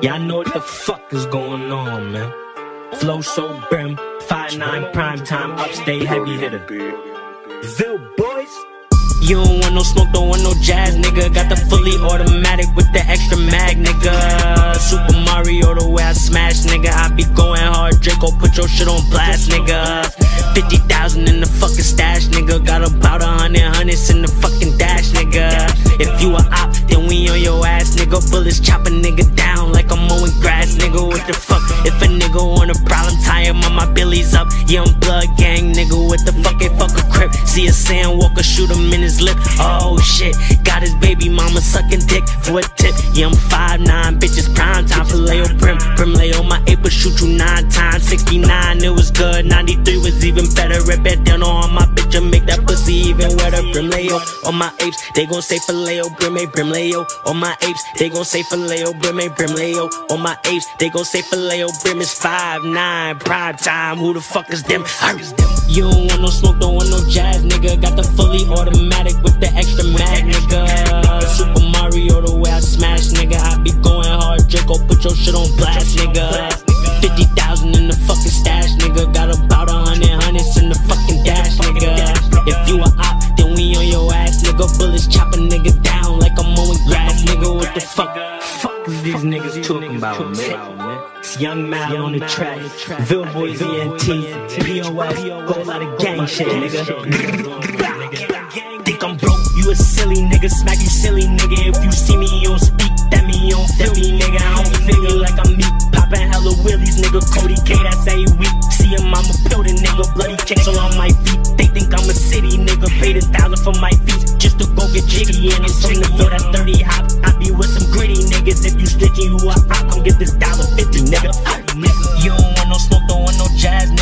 Y'all know what the fuck is going on, man. Flow so brim, 5-9 prime time, upstate heavy hitter. Ville boys. You don't want no smoke, don't want no jazz, nigga. Got the fully automatic with the extra mag, nigga. Super Mario, the way I smash, nigga. I be going hard, Draco, put your shit on blast, nigga. 50,000 in the fucking stash, nigga. Got about a hundred hundreds in the fucking dash, nigga. If you a op, then we on your ass, nigga. Bullets chopping nigga Young blood gang, nigga. What the fuck? Ain't fuck a crip. See a sandwalker, shoot him in his lip. Oh shit, got his baby mama sucking dick for a tip. Yeah, I'm five nine, bitches prime time for Leo Prim. Prim Leo, my ape shoot you nine times. 69, it was good. 93 was even better. Rip it down on my bitch and make that even wetter. Prim Leo, on my apes, they gon' say for Leo, Brim, a Brim Leo. On my apes, they gon' say for Leo, Brim, a Brim Leo. On my apes, they gon' say for Leo, Brim is 5'9, prime time. Who the fuck is them? You don't want no smoke, don't want no jazz, nigga. Got the fully automatic with the extra mag, nigga. The track, Ville Boys ENT, POS, whole lot of gang shit, nigga. Think I'm broke, you a silly nigga, smack you silly nigga. If you see me, you don't speak, that mean you don't feel me, nigga. I don't feel like I'm meat, popping hella willies, nigga. Cody K, that's say weak. See a building nigga, bloody all on my feet. They think I'm a city nigga, paid a thousand for my feet just to go get jiggy. And I'm from the field, that's 30 hop. I be with some gritty niggas. If you snitching, you a op, come get this dollar 50, nigga guys